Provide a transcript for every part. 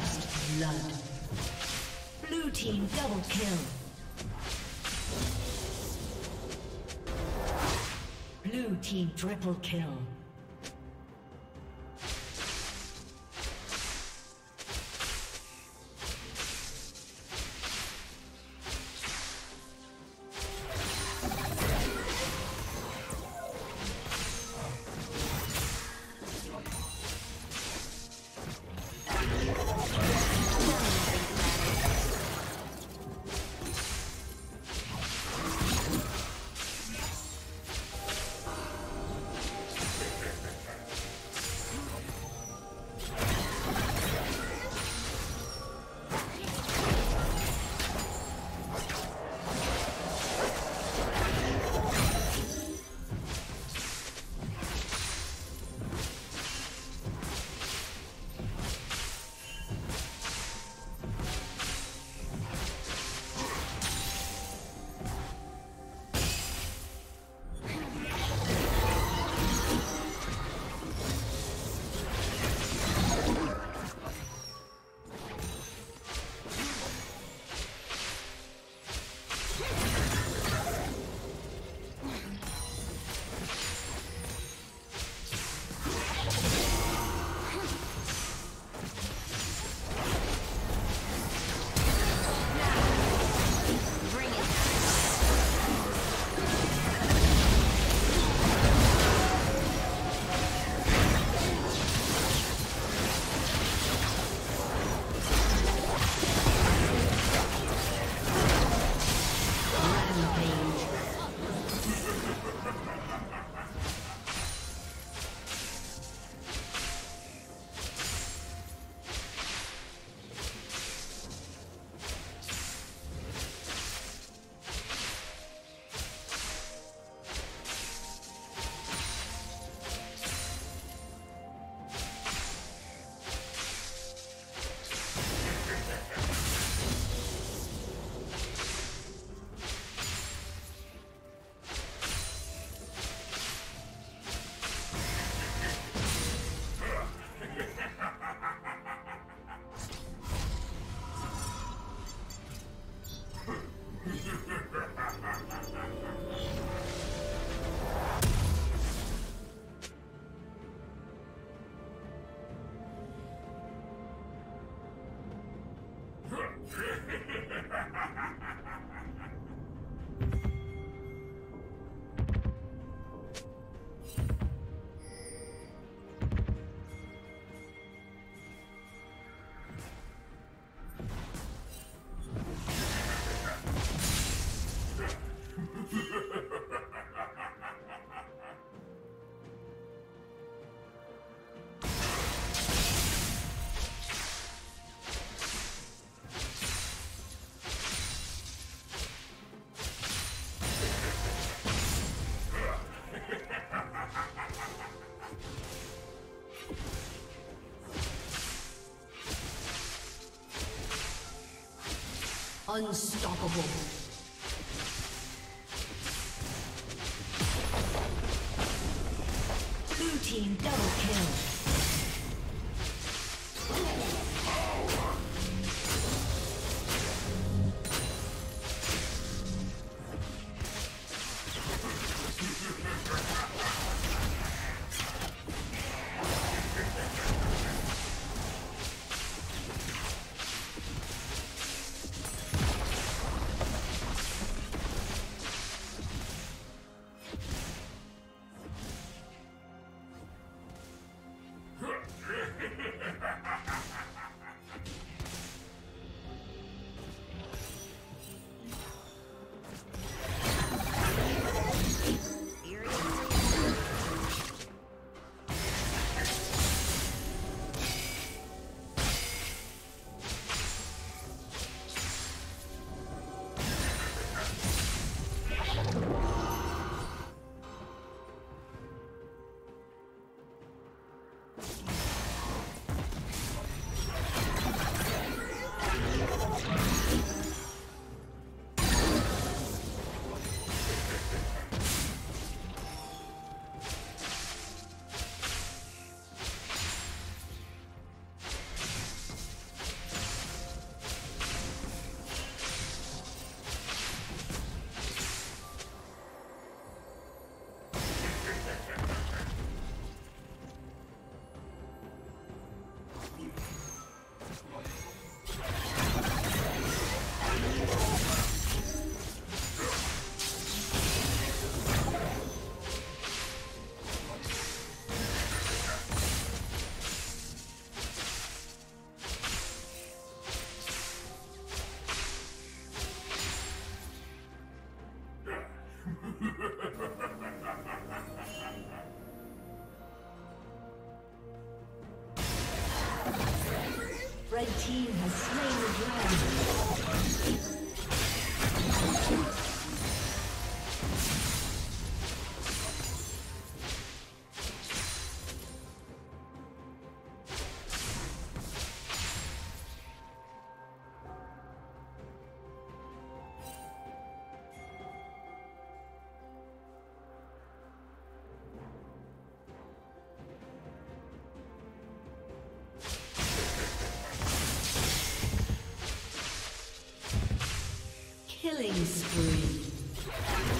First blood. Blue team double kill. Blue team triple kill. Unstoppable. Killing spree.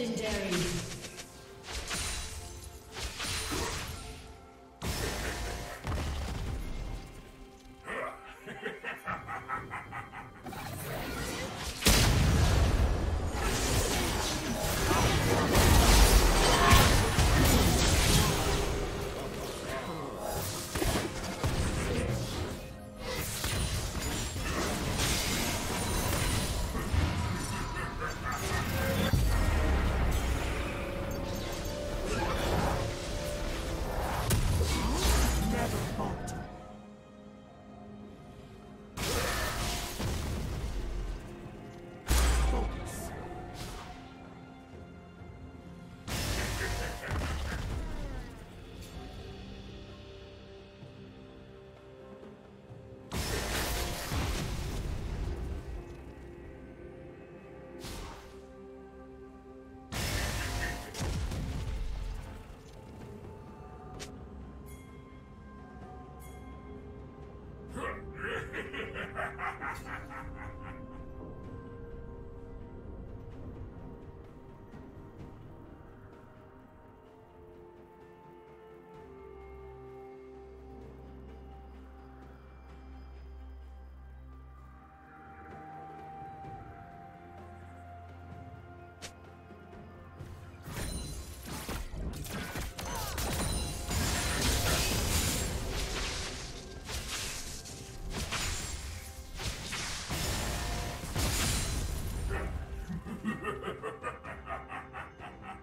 Legendary.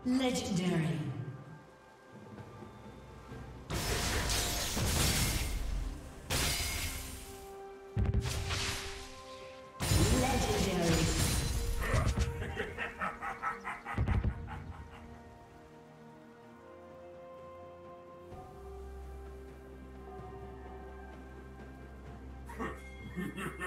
Legendary. Ha ha ha!